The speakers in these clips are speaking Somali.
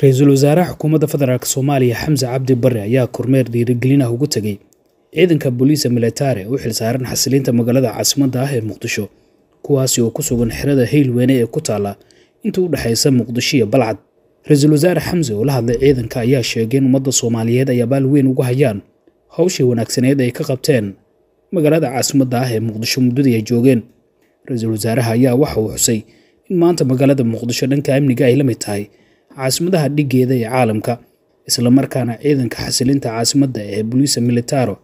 ra'iisul wasaaraha xukuumadda federaalk soomaaliya xamse cabdi bare ayaa kormeer dhiirigelin ah ugu tegey. Ciidanka booliisa militare u xilsaaran xasilinta magaalada caasimadda ah ee muqdisho kuwaasi oo ku sugan xerada haylweyne ee ku taalla inta u dhexaysa muqdisho iyo balcad. Ra'iisul wasaare xamse oo la hadlay ciidanka ayaa sheegay in ummadda soomaaliyeed ay abaal weyn ugu hayaan. Hawshii wanaagsaneed ay ka qabteen magaalada caasimadda ah ee muqdisho muddadii ay joogeen. Ra'iisul wasaaraha ayaa waxa uu xusay in maanta magaalada muqdisho dhanka amniga ay la mid tahay caasimadaha dhiggeeda ee caalamka islamarkaana ciidanka xasilinta caasimadda ee boliisa militaro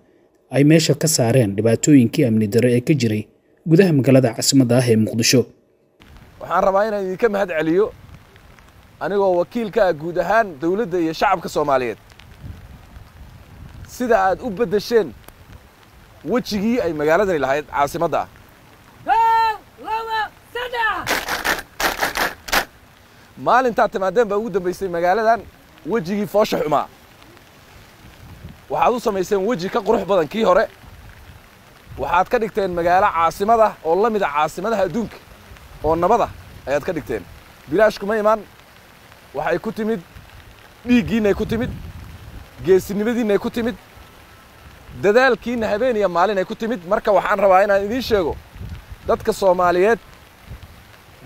ay meesha ka saareen dhibaatooyinkii amni dare ee ka jiray gudaha magaalada caasimadda ah ee muqdisho. Waxaan rabaa inaan idinka mahad celiyo anigoo wakiilka ah guud ahaan dowladda iyo shacabka soomaaliyeed. Sida aad u beddesheen wejigii ay magaaladani lahayd caasimadda ah maalintaad timaadeen baa ugu dambaysay magaaladan wejigii foosha xumaa. Waxaad u samayseen weji ka qurux badan kii hore. Waxaad ka dhigteen magaalo caasimada oo la mid a caasimadaha adduunka oo nabada ayaad ka dhigteen. Bilaash kuma imaan waxay ku timid dhiiggiinnay ku timid geesinimadiinnay ku timid dadaalkiinna habeen iyo maalin ay ku timid. Marka waxaan rabaa inaan idiin sheego dadka soomaaliyeed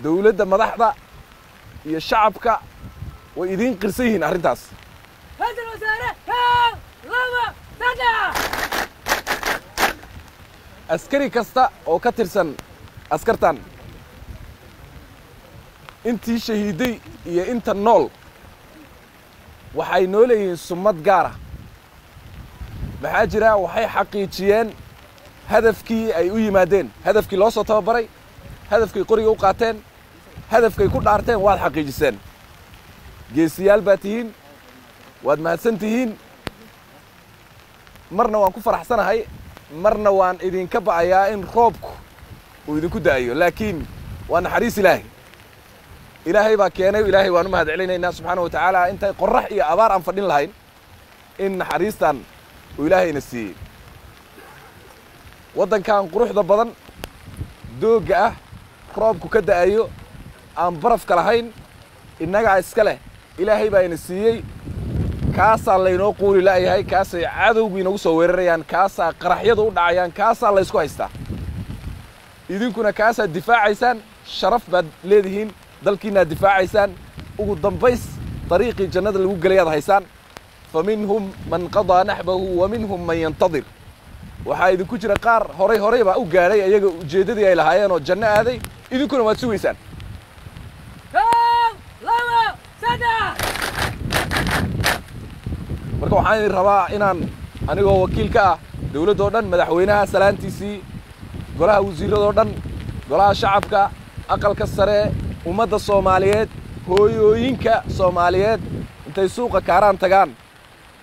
dawladda madaxda iyo shacabka way idiin qirsan yihiin arrintaas. Askari kasta oo ka tirsan askartan intii shahiiday iyo inta nool waxay noo leeyihiin summad gaara maxaa jira? Waxay xaqiijiyeen hadafkii ay u yimaadeen. Hadafkii loo soo tababaray hadafkay qoriga u qaateen hadafkay ku dhaarteen waad xaqiijiseen. Geesiyaal baad tihiin waad mahadsan tihiin. Marna waan ku faraxsanahay marna waan idinka ba'ayaa in roobku uu idinku da'ayo. Laakiin waa naxariis ilaahay. Ilaahay baa keenay ilaahay waan u mahad celinaynaa subxaana wa tacaala intay qorrax iyo abaar aan fadhin lahayn in naxariistan uu ilaahayna siiyey waddankan quruxda badan doogga ah roobku ka da'ayo aan barafka lahayn innagaa iska leh. Ilaahay baa ina siiyey. Kaasaa laynoo quuli la'yahay kaasay cadowgu inagu soo weerarayaan kaasaa qaraxyadu u dhacayaan kaasaa laysku haystaa. Idinkuna kaasaad difaacaysaan sharaf baad leedihiin dalkiinnaad difaacaysaan ugu dambays dariiqii jannada lagu gelayaad haysaan fa minhum man qadaa naxbahu wa minhum man yantadir waxaa idinku jira qaar horay horay baa u gaadhay ayaga ujeeddadii ay lahaayeen oo janno aaday idinkuna waad sugaysaan marka waxaan idin rabaa inaan anigoo wakiil ka ah dawladdoo dhan madaxweynaha salaantiisii golaha wasiirradoo dhan golaha shacabka aqalka sare ummadda soomaaliyeed hooyooyinka soomaaliyeed intay suuqa kaaraan tagaan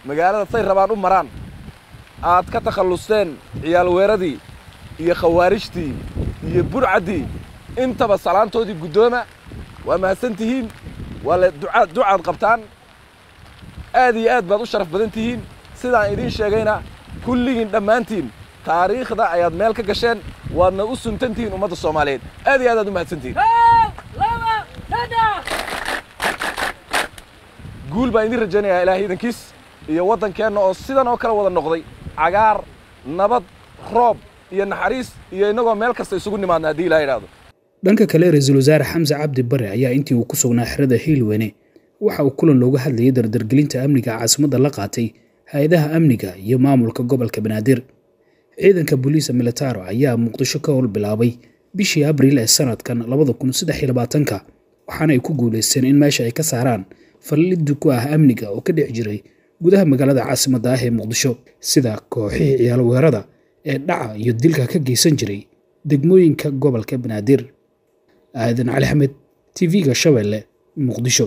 magaalada say rabaan u maraan. Aad ka takhallusteen ciyaal weeradii iyo khawaarijtii iyo burcaddii intaba salaantoodii guddooma waa mahadsan tihiin waa le ducaad ducaad qabtaan. Aad iyo aad baad u sharaf badan tihiin. Sidaan idiin sheegayna kulligiin dhammaantiin taariikhda ayaad meel ka gasheen waadna u suntan tihiin ummadda soomaaliyeed. Aad iyo aad aad u mahadsan tihiin guul baan idiin rajaynayaa ilaahay idankiis iyo waddankeenna oo sidan oo kale wada noqday. Cagaar nabad roob iyo naxariis iyo innagoo meel kasta isugu nimaadna haddii ilaha idhaahdo dhanka kale ra'iisul wasaare xamse cabdi bare ayaa intii uu ku sugnaa xerada hiilweyne waxa uu kulan looga hadlayay dardargelinta amniga caasimadda la qaatay hay'adaha amniga iyo maamulka gobolka banaadir. Ciidanka booliisa militaro ayaa muqdisho ka howl bilaabay bishii abriil ee sanadkan labada kun saddex iyo labaatanka waxaana ay ku guulaysteen in meesha ay ka saaraan falliddu ku ah amniga oo ka dhex jiray gudaha magaalada caasimadda ah ee muqdisho sida kooxihii ciyaal weerada ee dhaca iyo dilka ka geysan jiray degmooyinka gobolka banaadir. Aadan cali xamed tv-ga shabeelle muqdisho